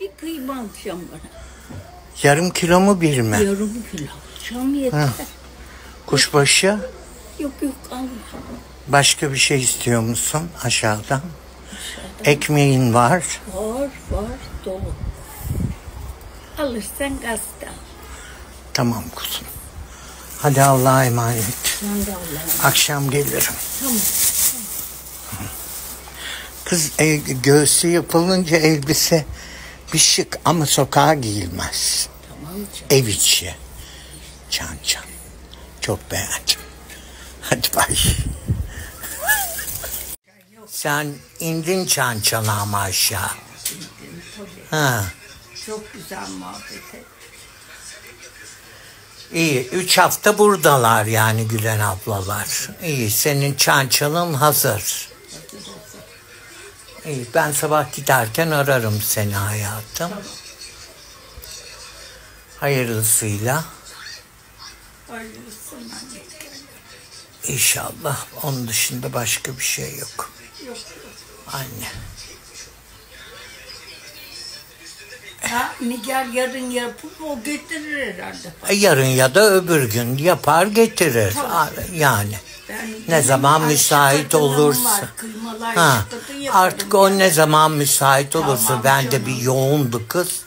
Bir kıyma alacağım bana. Yarım kilo mu bir mi? Yarım kilo alacağım yeter. Kuşbaşı. Yok yok alma. Başka bir şey istiyor musun aşağıdan? Ekmeğin var. Var var dolu. Alırsan gazete al. Tamam kuzum. Hadi Allah'a emanet. Sen de. Akşam gelirim. Tamam. Kız e, göğsü yapılınca elbise bir şık ama sokağa giyilmez. Tamam. Ev içi. Can can. Çok beğendim. Hadi bay. Sen indin çan çana ama aşağı. Ha. Çok güzel muhabbet et. İyi. Üç hafta buradalar yani Gülen ablalar. İyi. Senin çançalın hazır. İyi. Ben sabah giderken ararım seni hayatım. Hayırlısıyla. Hayırlısın anne. İnşallah. Onun dışında başka bir şey yok. Yok. Anne. Ha, Nigar yarın yapıp o getirir herhalde. Yarın ya da öbür gün yapar getirir. Tamam. Yani. Ne zaman müsait olursa. Ha, artık o ne zaman müsait olursa ben de bir yoğundu kız.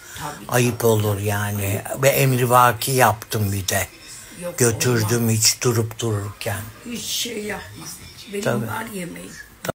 Ayıp olur yani. Ve emrivaki yaptım bir de. Götürdüm hiç durup dururken. Hiç şey yapma. Benim Tabii. var yemeğim.